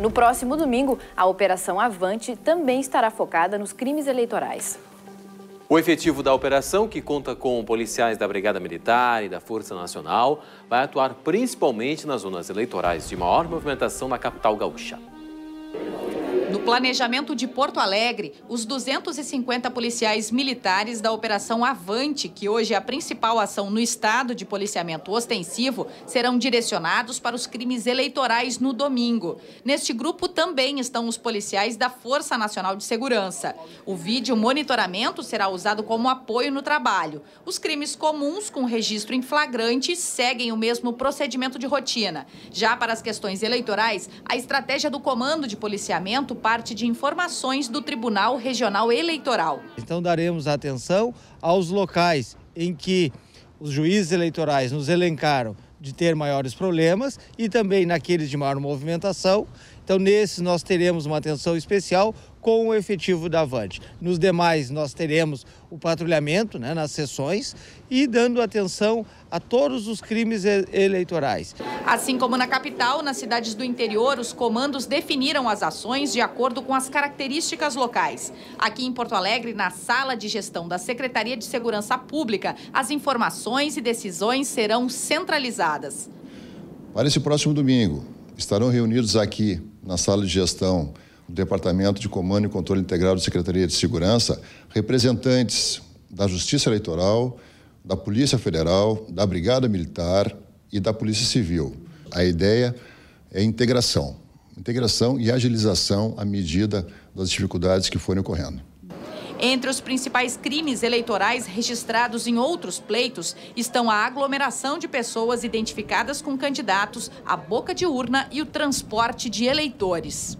No próximo domingo, a Operação Avante também estará focada nos crimes eleitorais. O efetivo da operação, que conta com policiais da Brigada Militar e da Força Nacional, vai atuar principalmente nas zonas eleitorais de maior movimentação na capital gaúcha. No planejamento de Porto Alegre, os 250 policiais militares da Operação Avante, que hoje é a principal ação no estado de policiamento ostensivo, serão direcionados para os crimes eleitorais no domingo. Neste grupo também estão os policiais da Força Nacional de Segurança. O vídeo monitoramento será usado como apoio no trabalho. Os crimes comuns com registro em flagrante seguem o mesmo procedimento de rotina. Já para as questões eleitorais, a estratégia do Comando de Policiamento parte de informações do Tribunal Regional Eleitoral. Então daremos atenção aos locais em que os juízes eleitorais nos elencaram de ter maiores problemas e também naqueles de maior movimentação. Então, nesses nós teremos uma atenção especial com o efetivo da Avante. Nos demais, nós teremos o patrulhamento né, nas sessões e dando atenção a todos os crimes eleitorais. Assim como na capital, nas cidades do interior, os comandos definiram as ações de acordo com as características locais. Aqui em Porto Alegre, na sala de gestão da Secretaria de Segurança Pública, as informações e decisões serão centralizadas. Para esse próximo domingo, estarão reunidos aqui na sala de gestão do Departamento de Comando e Controle Integrado da Secretaria de Segurança, representantes da Justiça Eleitoral, da Polícia Federal, da Brigada Militar e da Polícia Civil. A ideia é integração, integração e agilização à medida das dificuldades que forem ocorrendo. Entre os principais crimes eleitorais registrados em outros pleitos estão a aglomeração de pessoas identificadas com candidatos, a boca de urna e o transporte de eleitores.